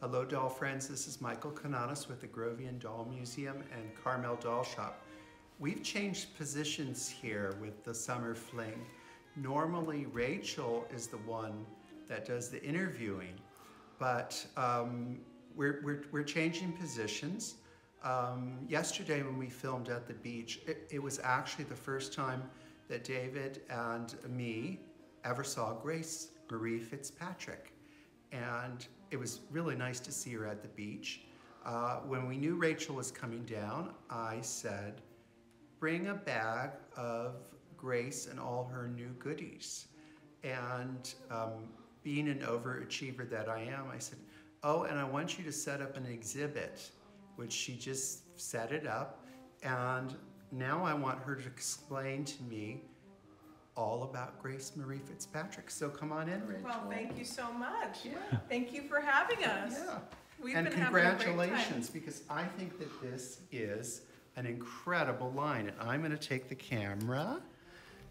Hello doll friends, this is Michael Canadas with the Grovian Doll Museum and Carmel Doll Shop. We've changed positions here with the summer fling. Normally Rachel is the one that does the interviewing, but um, we're, we're, we're changing positions. Um, yesterday when we filmed at the beach, it, it was actually the first time that David and me ever saw Grace Marie Fitzpatrick. And it was really nice to see her at the beach. Uh, when we knew Rachel was coming down, I said, bring a bag of Grace and all her new goodies. And um, being an overachiever that I am, I said, oh, and I want you to set up an exhibit, which she just set it up. And now I want her to explain to me all about Grace Marie Fitzpatrick. So come on in, Rachel. Well, thank you so much. Yeah. Thank you for having us. Yeah. We've and been having a great congratulations, because I think that this is an incredible line. And I'm going to take the camera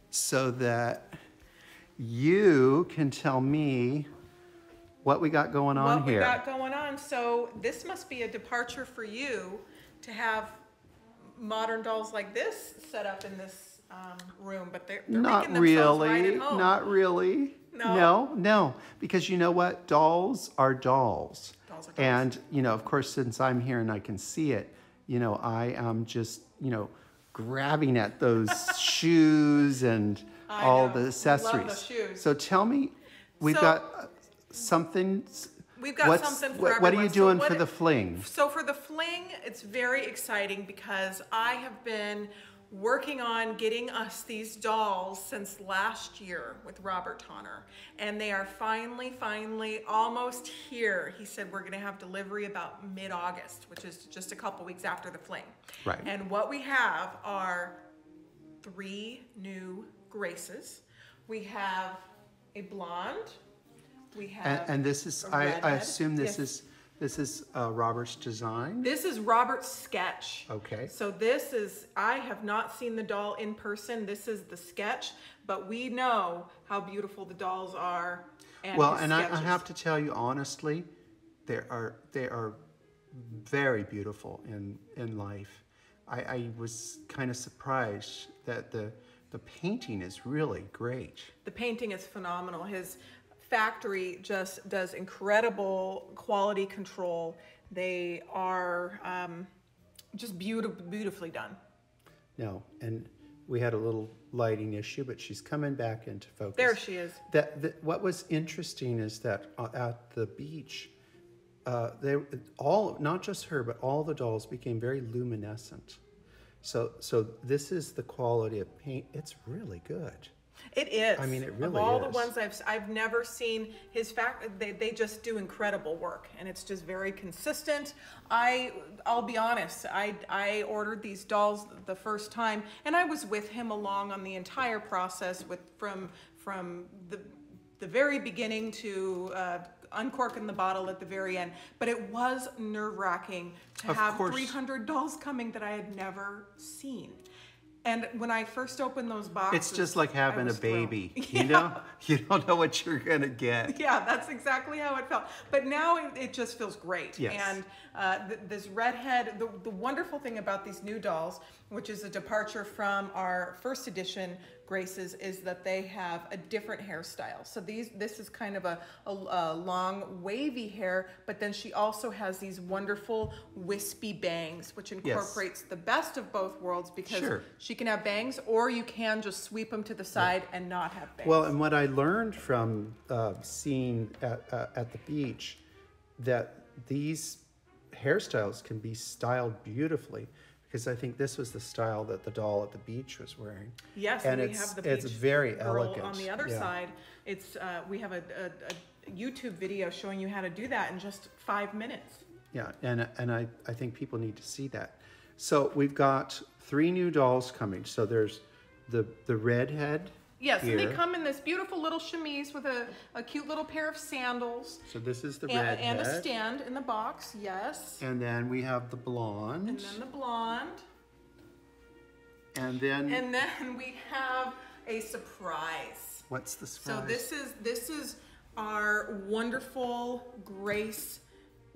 so that you can tell me what we got going on what here. What we got going on. So this must be a departure for you to have modern dolls like this set up in this um, room, but they're, they're Not making really, right not really. No? no, no, because you know what? Dolls are dolls. Dolls are dolls. And, you know, of course, since I'm here and I can see it, you know, I am just, you know, grabbing at those shoes and I all know. the accessories. So tell me, we've So- got uh, something. We've got what's- something for what, what are you everyone. So doing what for the fling? So for the fling, it's very exciting because I have been working on getting us these dolls since last year with Robert Tonner. And they are finally, finally almost here. He said we're gonna have delivery about mid-August, which is just a couple weeks after the fling. Right. And what we have are three new Graces. We have a blonde, we And, have. and this is, a I, I redhead. assume this Yes. is, this is uh, Robert's design? This is Robert's sketch. Okay. So this is, I have not seen the doll in person. This is the sketch, but we know how beautiful the dolls are and Well, and I, I have to tell you honestly, they are they are very beautiful in in life. I, I was kind of surprised that the the painting is really great. The painting is phenomenal. His factory just does incredible quality control. They are um, just beautiful, beautifully done. No, and we had a little lighting issue, but she's coming back into focus. There she is. That, that what was interesting is that uh, at the beach, uh, they all not just her but all the dolls became very luminescent. So so this is the quality of paint. It's really good. It is. I mean, it really. Of all the ones I've, I've never seen his fact, they, they just do incredible work and it's just very consistent. I, I'll be honest, I, I ordered these dolls the first time and I was with him along on the entire process with, from, from the, the very beginning to, uh, uncorking the bottle at the very end. But it was nerve wracking to Of have course. 300 dolls coming that I had never seen. And when I first opened those boxes, It's just like having a baby. Yeah. You know, you don't know what you're gonna get. Yeah, that's exactly how it felt. But now it, it just feels great. Yes. And uh, th- this redhead, the, the wonderful thing about these new dolls, which is a departure from our first edition Graces, is that they have a different hairstyle. So these, this is kind of a, a, a long wavy hair, but then she also has these wonderful wispy bangs, which incorporates the best of both worlds because Sure. she can have bangs, or you can just sweep them to the side and not have bangs. Well, and what I learned from uh, seeing at, uh, at the beach, that these hairstyles can be styled beautifully. Because I think this was the style that the doll at the beach was wearing. Yes, and and we it's have the it's very elegant. on the other yeah. side. It's uh, we have a, a, a YouTube video showing you how to do that in just five minutes. Yeah, and and I, I think people need to see that. So we've got three new dolls coming. So there's the the redhead. Yes, and they here. come in this beautiful little chemise with a, a cute little pair of sandals So this is the and, redhead. and a stand in the box. Yes, And then we have the blonde. and then the blonde, And then and then we have a surprise. what's the surprise? So this is this is our wonderful Grace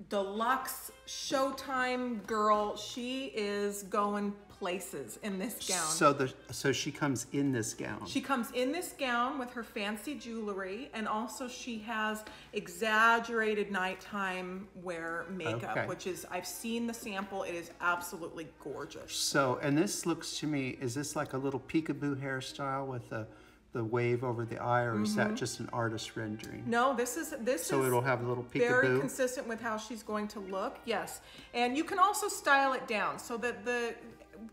deluxe Showtime girl. She is going places in this gown. So the so she comes in this gown. She comes in this gown with her fancy jewelry, and also she has exaggerated nighttime wear makeup, Okay. which is I've seen the sample. It is absolutely gorgeous. So, and this looks to me, is this like a little peekaboo hairstyle with the, the wave over the eye, or is that mm-hmm. just an artist rendering? No, this is this So is it'll have a little peekaboo. very consistent with how she's going to look. Yes, and you can also style it down so that the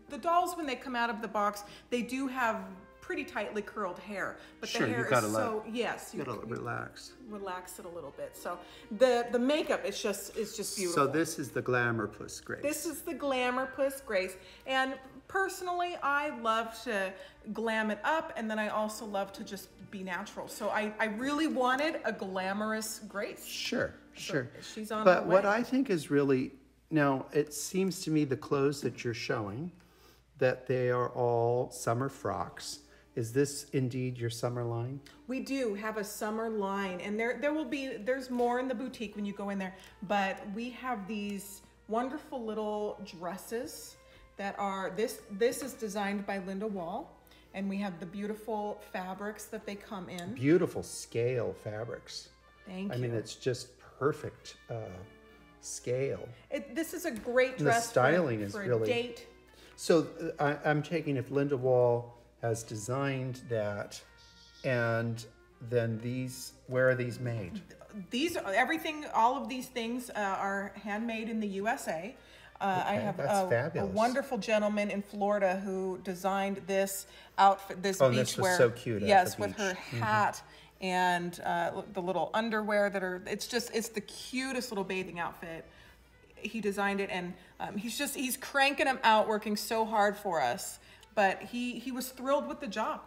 the dolls when they come out of the box they do have pretty tightly curled hair, but Sure, the hair is let- so yes You gotta you relax. relax it a little bit. So the the makeup is just is just beautiful. So this is the glamour plus grace. This is the Glamour Plus Grace. And personally, I love to glam it up and then I also love to just be natural. So I, I really wanted a glamorous Grace. Sure, sure. she's on But what. I think is really, now, it seems to me the clothes that you're showing, that they are all summer frocks. Is this indeed your summer line? We do have a summer line and there there will be there's more in the boutique when you go in there, but we have these wonderful little dresses that are this this is designed by Linda Wall and we have the beautiful fabrics that they come in. Beautiful scale fabrics. Thank I you. I mean, it's just perfect uh, scale. It, this is a great the dress styling for, is for really- a date. So uh, I, I'm taking if Linda Wall has designed that, and then these, where are these made? These are everything. All of these things uh, are handmade in the USA. Uh, I have a, a wonderful gentleman in Florida who designed this outfit, this Oh, beachwear. this was so cute Yes, with her beach. Mm-hmm. hat and uh, the little underwear that are. It's just it's the cutest little bathing outfit. He designed it, and um, he's just he's cranking them out, working so hard for us. But he he was thrilled with the job.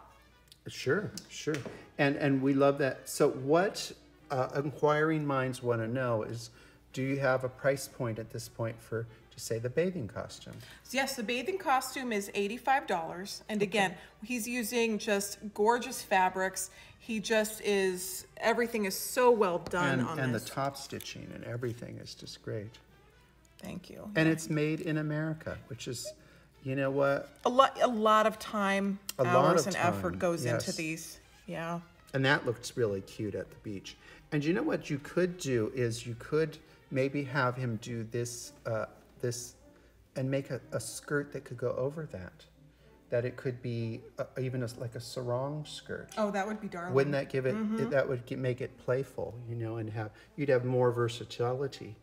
Sure, sure. And and we love that. So what uh, inquiring minds want to know is, do you have a price point at this point for, to say, the bathing costume? Yes, the bathing costume is eighty-five dollars, and again, he's using just gorgeous fabrics. He just is everything is so well done And on and this. the top stitching and everything is just great. Thank you. And it's made in America, which is, you know what? A lot, a lot of time, A lot hours, of and time, effort goes into these. Yeah. And that looks really cute at the beach. And you know what you could do is you could maybe have him do this, uh, this, and make a, a skirt that could go over that. That it could be uh, even a, like a sarong skirt. Oh, that would be darling. Wouldn't that give it, Mm-hmm. it- that would ge- make it playful, you know, and have, you'd have more versatility.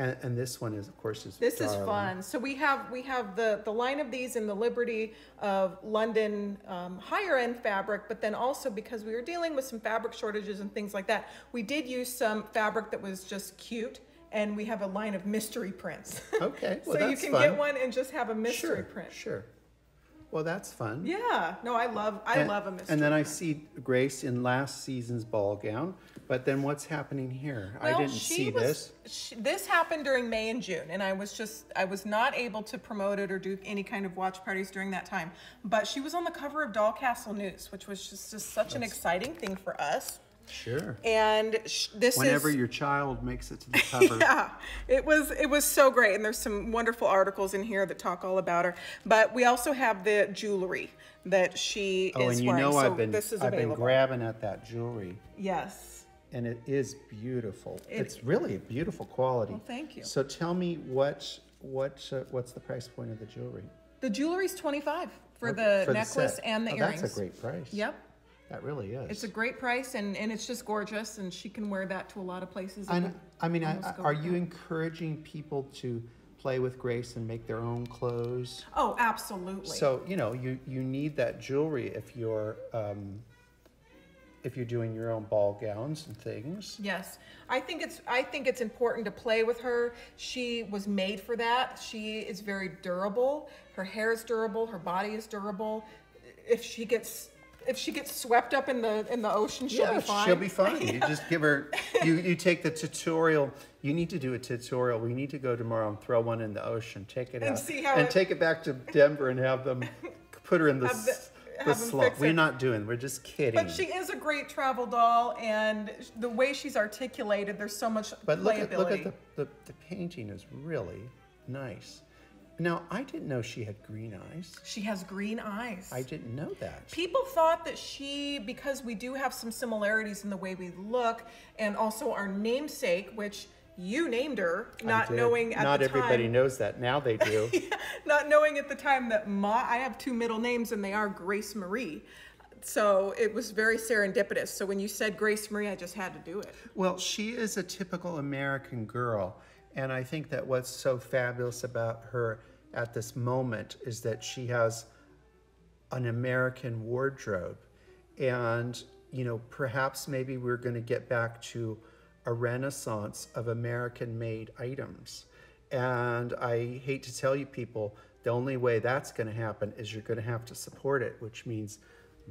And, and this one is, of course, is This is fun. So we have we have the the line of these in the Liberty of London um, higher end fabric, but then also because we were dealing with some fabric shortages and things like that, we did use some fabric that was just cute, and we have a line of mystery prints. Okay, well, so you can fun. get one and just have a mystery Sure, print. sure. Well, that's fun. Yeah. No, I love I And- love a mystery. And then I see Grace in last season's ball gown, but then what's happening here? I didn't she see was- this. She, this happened during May and June, and I was just I was not able to promote it or do any kind of watch parties during that time. But she was on the cover of Doll Castle News, which was just, just such an exciting thing for us. Sure. And sh- this Whenever is your child makes it to the cover. yeah, it was it was so great, and there's some wonderful articles in here that talk all about her. But we also have the jewelry that she Oh, is. Oh, and you wearing. know so I've been this is I've been grabbing at that jewelry, yes. and it is beautiful. It- it's really a beautiful quality. Well, thank you. So tell me what what uh, what's the price point of the jewelry The jewelry's 25 for Okay, the necklace set. and the oh, earrings. That's a great price. Yep. That really is. It's a great price and, and it's just gorgeous and she can wear that to a lot of places. And I mean, I, are you that. encouraging people to play with Grace and make their own clothes? Oh, absolutely. So you know, you you need that jewelry if you're um, if you're doing your own ball gowns and things. yes, I think it's I think it's important to play with her. She was made for that. She is very durable. Her hair is durable. Her body is durable. If she gets if she gets swept up in the in the ocean, she'll yeah, be fine. she'll be fine. You just give her. You you take the tutorial. You need to do a tutorial. We need to go tomorrow and throw one in the ocean. Take it And out see how and it- take it back to Denver and have them put her in the, the- The We're not doing. We're just kidding. But she is a great travel doll, and the way she's articulated, there's so much But look at look at the, the the painting is really nice. Now I didn't know she had green eyes. She has green eyes. I didn't know that. People thought that she, because we do have some similarities in the way we look, and also our namesake, which you named her, not knowing at the time. Not everybody knows that. Now they do. not knowing at the time that my I have two middle names and they are Grace Marie. So it was very serendipitous. So when you said Grace Marie, I just had to do it. Well, she is a typical American girl. And I think that what's so fabulous about her at this moment is that she has an American wardrobe. And, you know, perhaps maybe we're going to get back to a renaissance of American made items. And I hate to tell you people, the only way that's going to happen is you're going to have to support it, which means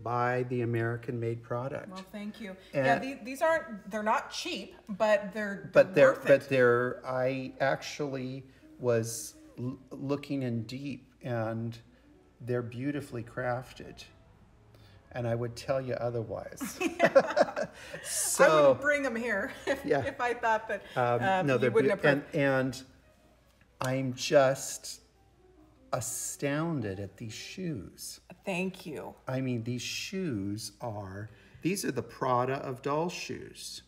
buy the American made product. Well, thank you. yeah, these, these aren't they're not cheap, but they're but they're, worth but it. there i actually was l- looking in deep and they're beautifully crafted and i would tell you otherwise I so wouldn't bring them here if, Yeah. if I thought that um, um, no you they're wouldn't and, and i'm just astounded at these shoes Thank you. i mean these shoes are these are the prada of doll shoes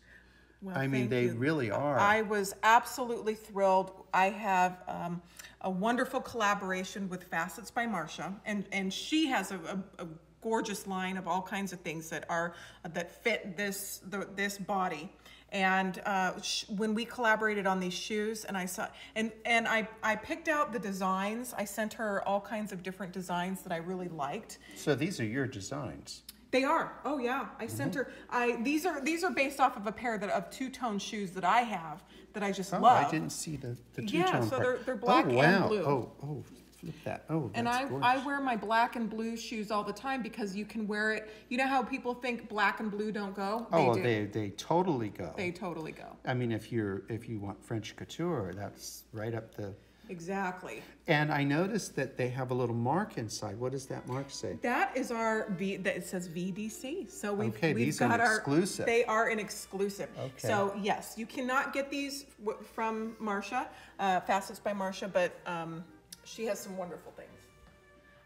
Well, i mean they you. really are I was absolutely thrilled. I have um, a wonderful collaboration with Facets by Marsha, and and she has a, a, a gorgeous line of all kinds of things that are that fit this the, this body. And uh, sh- when we collaborated on these shoes, and I saw, and and I I picked out the designs. I sent her all kinds of different designs that I really liked. so these are your designs They are. Oh yeah, I sent her. I these are these are based off of a pair that of two tone shoes that I have that I just Oh, love. I didn't see the, the two tone. Yeah, so part. they're- they're black oh, and wow. blue. Oh, oh, flip that. Oh, And I, gorgeous. I wear my black and blue shoes all the time because you can wear it. You know how people think black and blue don't go? They oh, do. they they totally go. They totally go. I mean, if you're if you want French couture, that's right up the. Exactly. And I noticed that they have a little mark inside. What does that mark say? That is our V. That it says VDC. So we've Okay, we've these are got an our exclusive. They are an exclusive. Okay. So yes, you cannot get these w- from Marsha, uh, Facets by Marsha, but um, she has some wonderful things.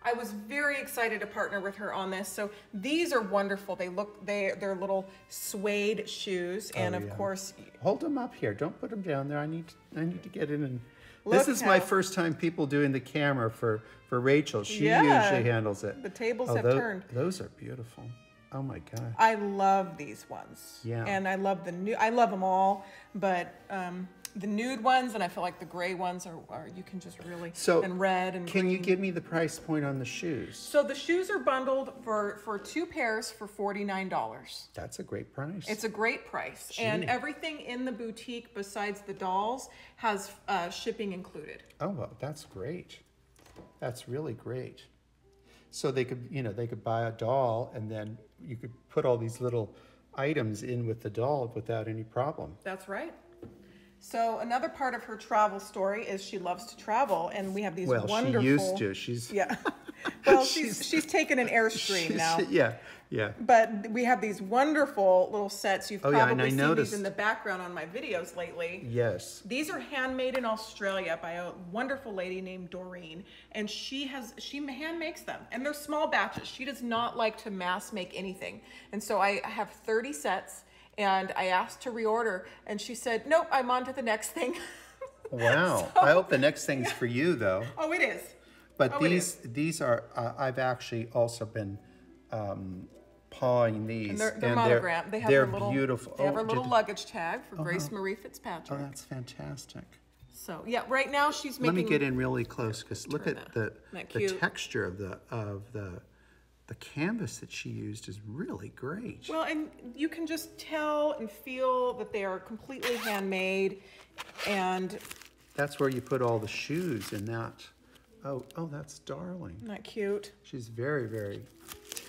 I was very excited to partner with her on this. So these are wonderful. They look they they're little suede shoes, and Oh, of yeah. course, Hold them up here. Don't put them down there. I need I need to get in and. Look this is my first time people doing the camera for for Rachel. She Yeah. usually handles it. The tables Oh, have tho- turned. Those are beautiful. Oh my god. I love these ones. Yeah. And I love the new. I love them all, but um, the nude ones, and I feel like the gray ones are, are you can just really So, and red and Can you give me the price point on the shoes? So the shoes are bundled for for two pairs for forty nine dollars. That's a great price. It's a great price, and everything in the boutique besides the dolls has uh, shipping included. oh well, that's great. That's really great. So they could, you know, they could buy a doll and then you could put all these little items in with the doll without any problem. That's right. So another part of her travel story is she loves to travel, and we have these Well, wonderful. she used to. She's Yeah. Well, she's She's- she's taken an airstream now. Yeah, yeah. But we have these wonderful little sets. You've Oh, yeah, and probably I seen noticed- these in the background on my videos lately. Yes. These are handmade in Australia by a wonderful lady named Doreen, and she has she hand makes them, and they're small batches. She does not like to mass make anything, and so I have 30 sets, and I asked to reorder, and she said, "Nope, I'm on to the next thing." Wow. I hope the next thing's for you though. oh, it is. But Oh, these these are uh, I've actually also been um, pawing these. And they're, they're and monogram. They have they're little beautiful. They have Oh, a little luggage tag for Grace Marie Fitzpatrick. Oh, that's fantastic. So yeah, right now she's Let me get in really close because look at that. the that the texture of the of the the canvas that she used is really great. Well, and you can just tell and feel that they are completely handmade, and That's where you put all the shoes in that. Oh, oh, that's darling. not cute. She's very, very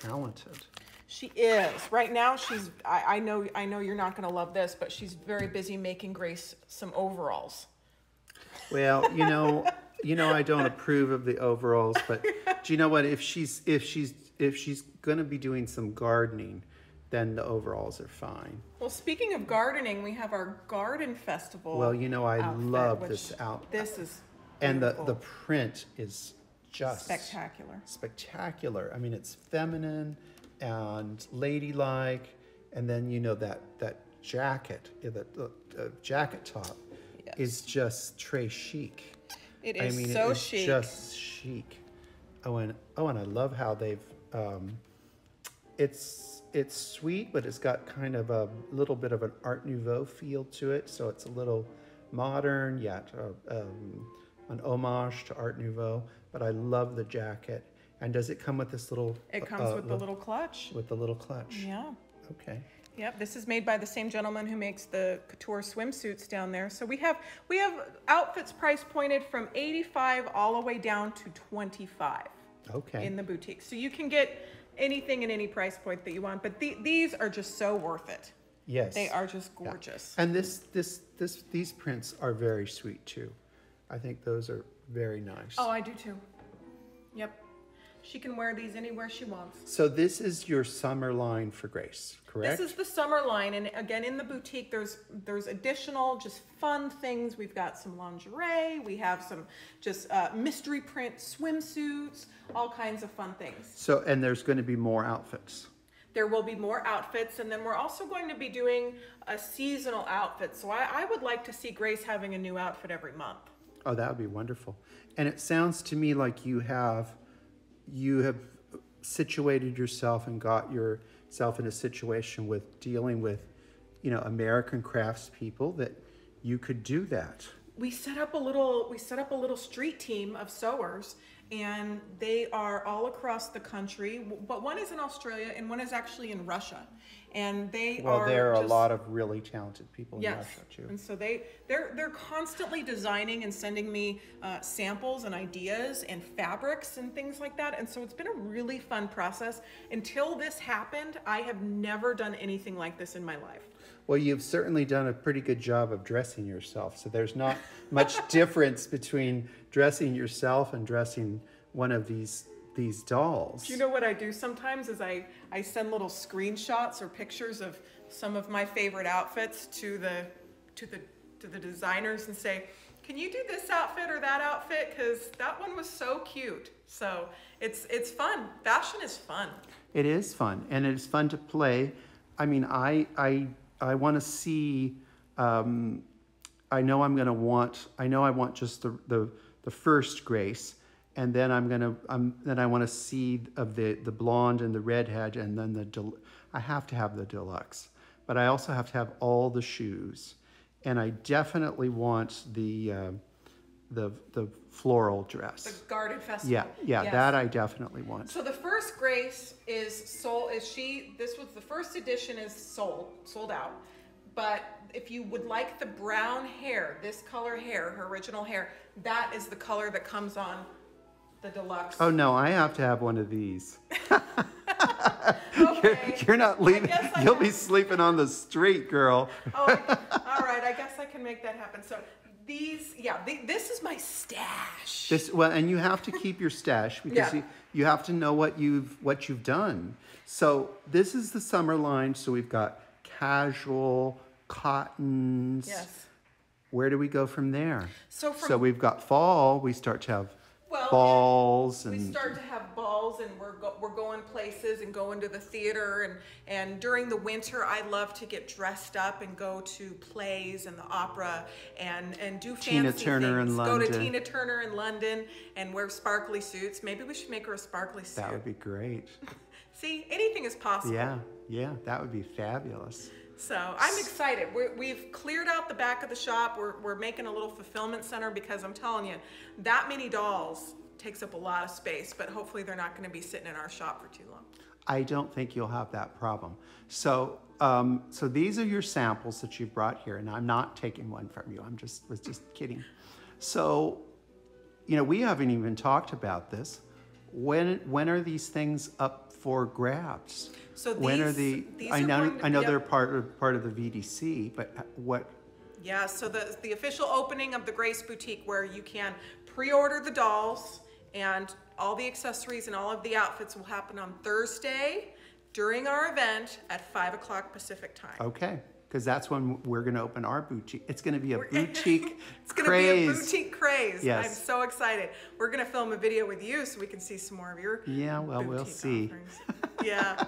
talented. She is right now. She's. I, I know. I know you're not going to love this, but she's very busy making Grace some overalls. Well, you know, you know, I don't approve of the overalls, but do you know what? If she's if she's if she's going to be doing some gardening, then the overalls are fine. Well, speaking of gardening, we have our garden festival. Well, you know, I outfit, love this out- This is And the, the print is just spectacular. spectacular. I mean, it's feminine and ladylike, and then you know that that jacket, yeah, the, the, the jacket top, is just très chic. It I is mean, so it's chic. just chic. Oh, and oh, and I love how they've. Um, it's it's sweet, but it's got kind of a little bit of an Art Nouveau feel to it. So it's a little modern, yet uh, um, an homage to Art Nouveau. But I love the jacket. And does it come with this little? It comes uh, with the little clutch. with the little clutch. Yeah. Okay. Yep, this is made by the same gentleman who makes the couture swimsuits down there. So we have we have outfits price pointed from 85 all the way down to 25 Okay. in the boutique. So you can get anything in any price point that you want, but the, these are just so worth it. yes. They are just Yeah. gorgeous. And this this this these prints are very sweet too. I think those are very nice. Oh, I do too. Yep. She can wear these anywhere she wants. So this is your summer line for Grace, correct? This is the summer line, and again, in the boutique, there's there's additional just fun things. We've got some lingerie, we have some just uh, mystery print swimsuits, all kinds of fun things. so and there's going to be more outfits. There will be more outfits, and then we're also going to be doing a seasonal outfit. So I, I would like to see Grace having a new outfit every month. Oh, that would be wonderful. And it sounds to me like you have you have situated yourself and got yourself in a situation with dealing with, you know, American craftspeople that you could do that. we set up a little we set up a little street team of sewers and they are all across the country. But one is in australia and one is actually in russia. And they Well, are there are a lot of really talented people in yes. Russia too. and so they they're they're constantly designing and sending me uh, samples and ideas and fabrics and things like that. And so it's been a really fun process. Until this happened i have never done anything like this in my life Well, you've certainly done a pretty good job of dressing yourself. So there's not much difference between dressing yourself and dressing one of these these dolls. Do you know what I do sometimes is I, I send little screenshots or pictures of some of my favorite outfits to the to the to the designers and say, "Can you do this outfit or that outfit cuz that one was so cute." So, it's it's fun. Fashion is fun. It is fun, and it's fun to play. I mean, I I I want to see. Um, I know I'm going to want. I know I want just the the, the first Grace, and then I'm going to. I'm then I want to see of the the blonde and the redhead, and then the. Del- I have to have the deluxe, but I also have to have all the shoes, and I definitely want the. Uh, the the floral dress. The. Garden Festival. Yeah, yeah, Yes. that I definitely want. So the first Grace is sold. Is she? This was the first edition is sold, sold out. But if you would like the brown hair, this color hair, her original hair, that is the color that comes on the deluxe. Oh no, I have to have one of these. okay. You're not leaving. You'll have- be sleeping on the street, girl. Oh, all right. I guess I can make that happen. So these, yeah, this is my stash. This well, and you have to keep your stash because Yeah. you, you have to know what you've what you've done. So this is the summer line. So we've got casual cottons. yes. Where do we go from there? So from So we've got fall. We start to have Well, balls we and start to have balls and we're go- we're going places and going to the theater and and during the winter I love to get dressed up and go to plays and the opera and and do fancy Tina Turner in things. Go to Tina Turner in London and wear sparkly suits. Maybe we should make her a sparkly suit. that would be great. See, anything is possible. Yeah, yeah, that would be fabulous. So I'm excited. We're, we've cleared out the back of the shop. We're, we're making a little fulfillment center because I'm telling you, that many dolls takes up a lot of space, but hopefully they're not going to be sitting in our shop for too long. I don't think you'll have that problem. So, um, so these are your samples that you brought here, and I'm not taking one from you. I'm just was just kidding. So, you know, we haven't even talked about this. When when are these things up for grabs? So when are the? these I are know going I know yep. they're part of part of the VDC, but what? Yeah, so the, the official opening of the Grace Boutique where you can pre-order the dolls and all the accessories and all of the outfits will happen on Thursday during our event at five o'clock Pacific time. Okay, because that's when we're going to open our boutique. It's going to be a boutique It's gonna be a boutique craze. Yes. I'm so excited. We're gonna film a video with you so we can see some more of your Yeah, well, we'll see. Yeah.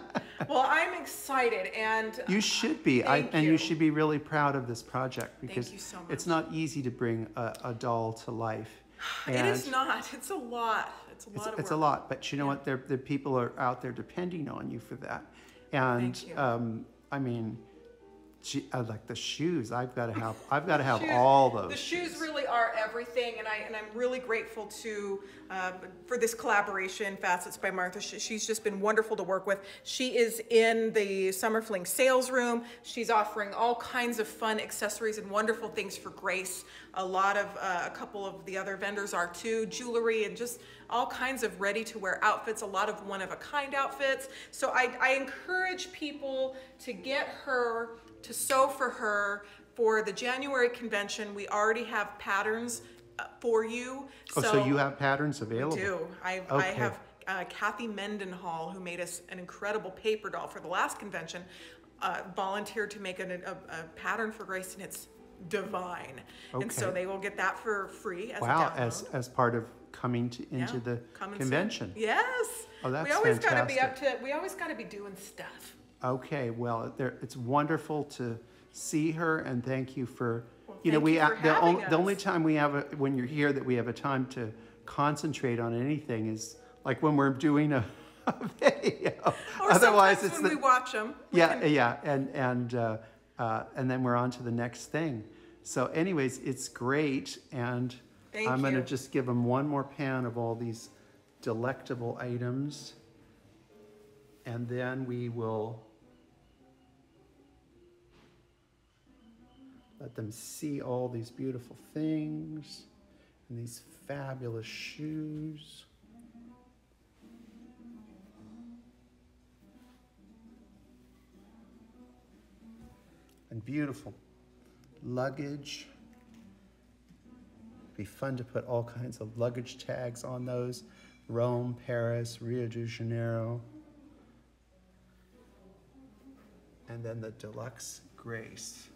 Well, I'm excited and You should be, I, and you you. should be really proud of this project because you so it's not easy to bring a, a doll to life. it is not. It's a lot. It's a It's, lot of work. it's a lot, but you know what? There, the people are out there depending on you for that. And Thank you. um, I mean, gee, I like the shoes. I've got to have. I've got to have Shoes- all those. The shoes really are everything, and I and I'm really grateful to uh, for this collaboration, Facets by Martha. She, she's just been wonderful to work with. She is in the Summer Fling sales room. She's offering all kinds of fun accessories and wonderful things for Grace. A lot of uh, a couple of the other vendors are too, jewelry and just all kinds of ready to wear outfits. A lot of one of a kind outfits. So I, I encourage people to get her to sew for her for the January convention. We already have patterns uh, for you. oh, so you have patterns available. I do. I, I have uh, Kathy Mendenhall, who made us an incredible paper doll for the last convention, uh, volunteered to make an, a, a pattern for Grace, and it's divine. And so they will get that for free as Wow, as as part of coming to, into Yeah, the come and see. convention. Yes. Oh, that's we always got to be up to. We always got to be doing stuff. Okay, well, there, it's wonderful to see her, and thank you for, Well, you know, we, you the only, the only time we have, a when you're here, that we have a time to concentrate on anything is like when we're doing a a video. Or Otherwise, it's when the, we watch them. yeah, yeah, and, and, uh, uh, and then we're on to the next thing. So anyways, it's great, and Thank I'm gonna just give them one more pan of all these delectable items. And then we will let them see all these beautiful things and these fabulous shoes. And beautiful luggage. Be fun to put all kinds of luggage tags on those. Rome, Paris, Rio de Janeiro. And then the deluxe Grace.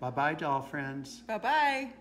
Bye bye, doll friends. Bye bye.